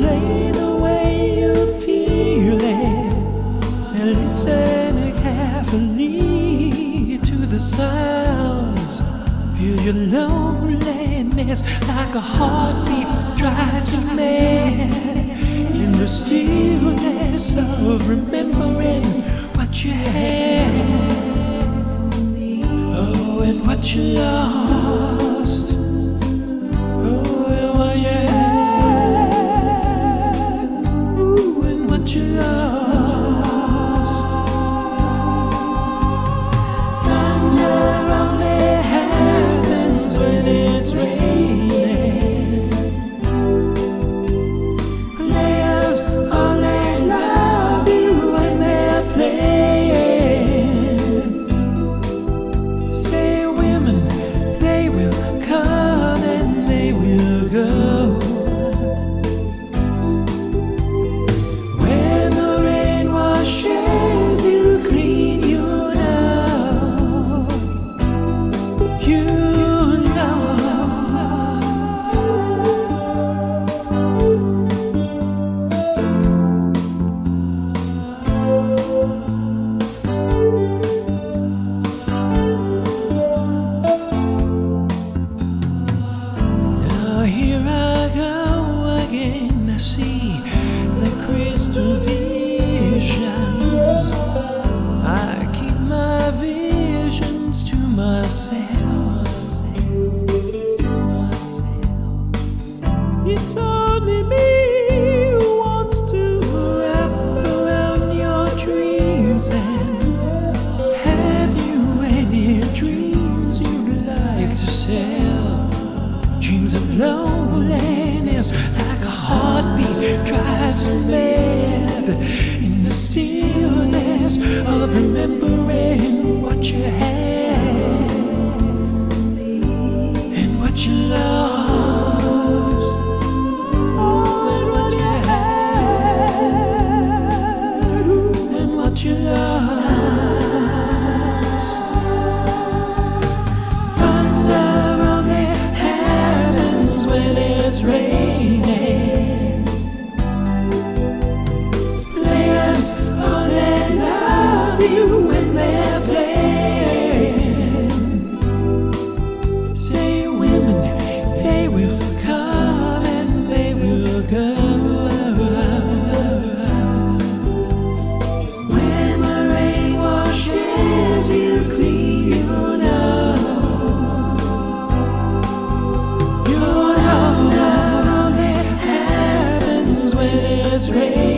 Play the way you and listen carefully to the sounds. Feel your loneliness like a heartbeat drives a man in the stillness of remembering what you had. Oh, and what you lost. Ooh, and loneliness like a heartbeat drives me mad in the stillness of remembering what you had. when they're playing. Say women, they will come and they will. When the rain washes you clean, you know. You're happens when it's raining.